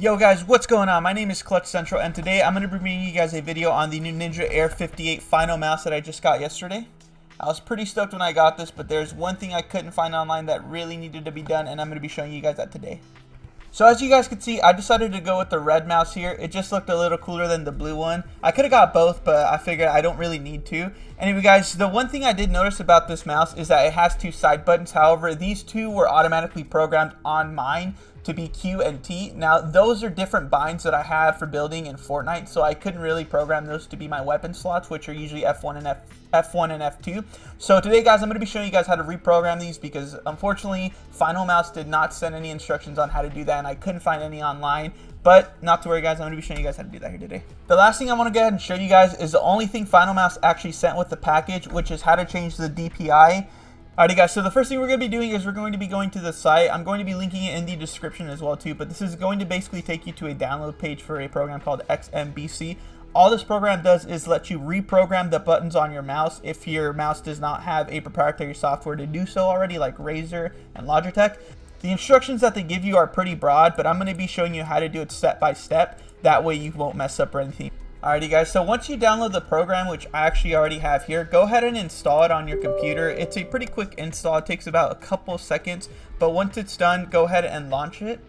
Yo guys, what's going on? My name is Clutch Central and today I'm going to be bringing you guys a video on the new Ninja Air 58 Final mouse that I just got yesterday. I was pretty stoked when I got this, but there's one thing I couldn't find online that really needed to be done and I'm going to be showing you guys that today. So as you guys can see, I decided to go with the red mouse here. It just looked a little cooler than the blue one. I could have got both, but I figured I don't really need to. Anyway guys, the one thing I did notice about this mouse is that it has two side buttons. However, these two were automatically programmed on mine to be Q and T. Now, those are different binds that I have for building in Fortnite, so I couldn't really program those to be my weapon slots, which are usually F1 and F F1 and F2. So today, guys, I'm going to be showing you guys how to reprogram these because, unfortunately, Final Mouse did not send any instructions on how to do that, and I couldn't find any online. But not to worry, guys, I'm going to be showing you guys how to do that here today. The last thing I want to go ahead and show you guys is the only thing Final Mouse actually sent with the package, which is how to change the DPI Alrighty guys, so the first thing we're going to be doing is we're going to be going to the site. I'm going to be linking it in the description as well too, but this is going to basically take you to a download page for a program called XMBC. All this program does is let you reprogram the buttons on your mouse if your mouse does not have a proprietary software to do so already like Razer and Logitech. The instructions that they give you are pretty broad, but I'm going to be showing you how to do it step by step. That way you won't mess up or anything. Alrighty guys, so once you download the program, which I actually already have here, go ahead and install it on your computer. It's a pretty quick install, it takes about a couple seconds, but once it's done, go ahead and launch it.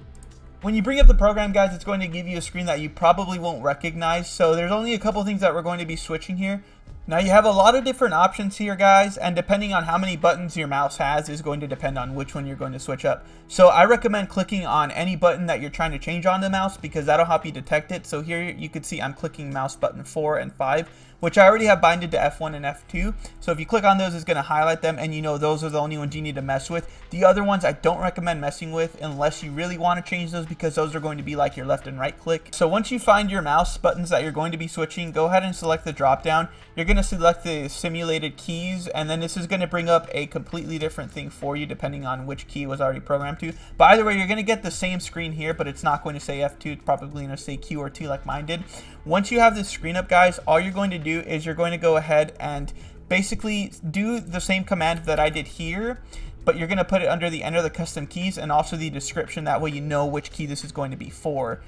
When you bring up the program, guys, it's going to give you a screen that you probably won't recognize, so there's only a couple things that we're going to be switching here. Now you have a lot of different options here guys and depending on how many buttons your mouse has is going to depend on which one you're going to switch up. So I recommend clicking on any button that you're trying to change on the mouse because that'll help you detect it. So here you can see I'm clicking mouse button 4 and 5 which I already have binded to F1 and F2. So if you click on those, it's going to highlight them, and you know those are the only ones you need to mess with. The other ones I don't recommend messing with unless you really want to change those because those are going to be like your left and right click. So once you find your mouse buttons that you're going to be switching, go ahead and select the drop down. You're going to select the simulated keys, and then this is going to bring up a completely different thing for you depending on which key was already programmed to. By the way, you're going to get the same screen here, but it's not going to say F2. It's probably going to say Q or T like mine did. Once you have this screen up, guys, all you're going to do is you're going to go ahead and basically do the same command that I did here, but you're going to put it under the enter the custom keys and also the description. That way you know which key this is going to be for.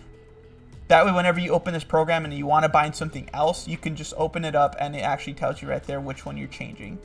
That way, whenever you open this program and you want to bind something else, you can just open it up and it actually tells you right there which one you're changing.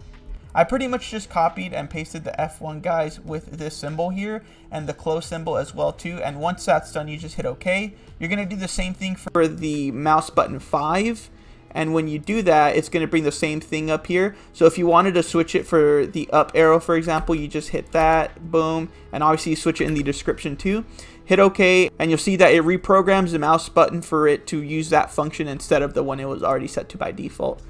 I pretty much just copied and pasted the F1 guys with this symbol here and the close symbol as well too. And once that's done, you just hit OK. You're going to do the same thing for the mouse button 5. And when you do that, it's going to bring the same thing up here. So if you wanted to switch it for the up arrow, for example, you just hit that, boom. And obviously you switch it in the description too. Hit OK, and you'll see that it reprograms the mouse button for it to use that function instead of the one it was already set to by default.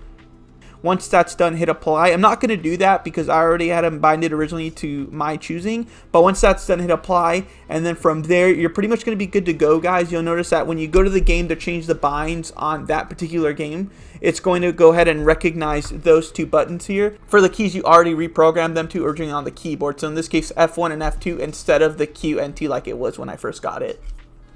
Once that's done, hit apply. I'm not going to do that because I already had them binded originally to my choosing. But once that's done, hit apply. And then from there, you're pretty much going to be good to go, guys. You'll notice that when you go to the game to change the binds on that particular game, it's going to go ahead and recognize those two buttons here. For the keys, you already reprogrammed them to originally on the keyboard. So in this case, F1 and F2 instead of the Q and T like it was when I first got it.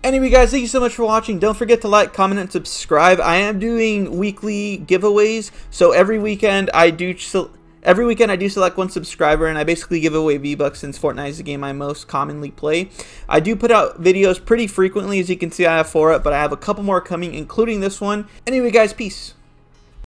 Anyway, guys, thank you so much for watching. Don't forget to like, comment, and subscribe. I am doing weekly giveaways, so every weekend I do every weekend I do select one subscriber, and I basically give away V-Bucks since Fortnite is the game I most commonly play. I do put out videos pretty frequently, as you can see I have four up, but I have a couple more coming, including this one. Anyway, guys, peace.